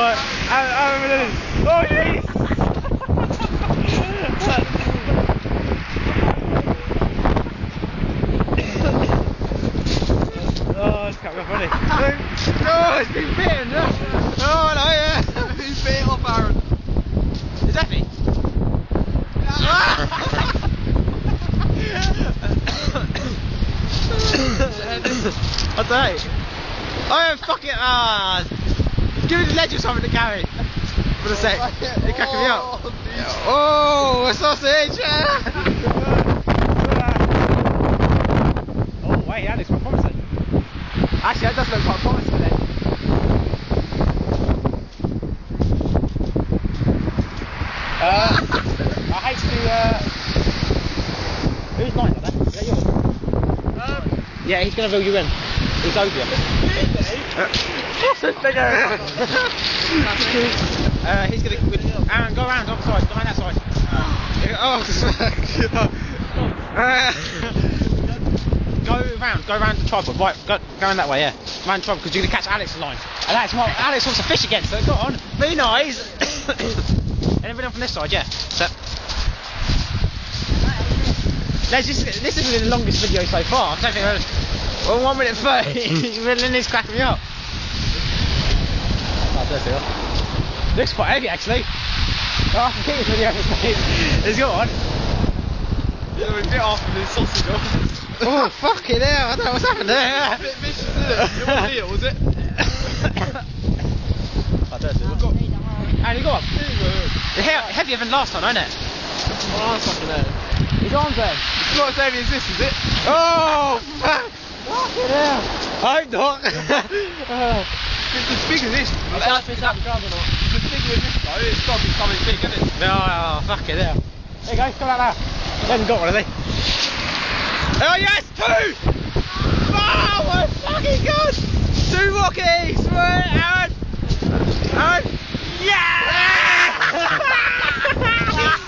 Right, Aaron, Aaron, oh jeez! oh, it's cut me off already. No, it's been bitten. No, oh, no, yeah. He's bit off Aaron. Is that me? I don't know. I am fucking ah. Give me the ledge or something to carry. For a sec. You're cracking me up. Oh, a sausage! oh, wait, that looks quite promising. Actually, that does look quite promising then. Uh, I hate to. Uh, who's mine? Is that? Yours? yeah, he's going to reel you in. He's over you. Uh, he's going to. Aaron, go around, other side. Go around that side. Oh, Go round, go round the tripod. Right, go, go around that way, yeah. Round the tripod, because you're to catch Alex's line. And Alex, what, Alex wants to fish again, so go on. Be nice. and everything from this side, yeah. So. Let's just, this is the longest video so far. I don't think we're, well, 1 minute 30. Lynn's cracking me up. It. Looks quite heavy actually. Oh, I can keep this video for space. Let's go on. Yeah, we bit off his sausage off. Oh, fucking hell, I don't know what's happened there. A bit vicious, isn't it? It wasn't it, was it? Oh, there's it. We've got... And you got It's he- heavier than last time, isn't it? Oh, that's fucking hell. His arms then. It's not as heavy as this, is it? Oh, fuck. Fucking hell. I hope not. It's as big as this. It's as big as this, though. It's got to be something big, isn't it? no, oh, no, fucking hell. There you go, come out now. They haven't got one, have they? Oh, yes, two! Oh, my fucking god! Two rockies! Right, Aaron! Aaron! Yeah!